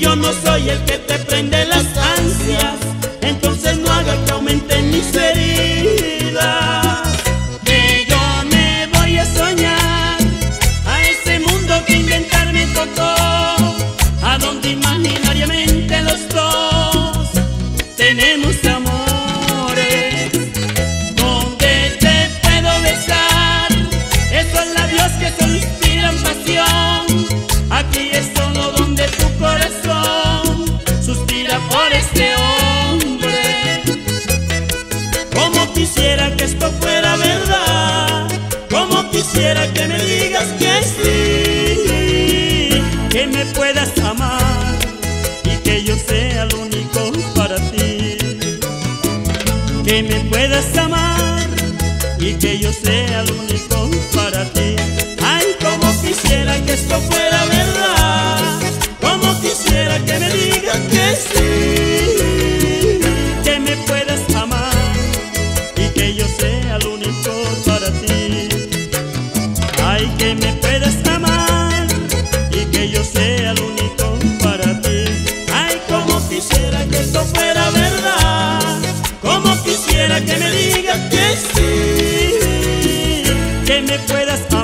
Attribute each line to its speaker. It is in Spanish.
Speaker 1: Yo no soy el que te prende las ansias Entonces no haga que aumenten mis heridas. Que yo me voy a soñar A ese mundo que inventar me tocó A donde imaginariamente los dos Tenemos amores. Donde te puedo besar esos labios que solo inspiran pasión. Aquí es solo donde tu corazón este hombre. Como quisiera que esto fuera verdad como quisiera que me digas que sí que me puedas amar y que yo sea lo único para ti. Que me puedas amar y que yo sea el único Ay, que me puedas amar y que yo sea el único para ti. Ay, como quisiera que esto fuera verdad, como quisiera que me digas que sí, que me puedas amar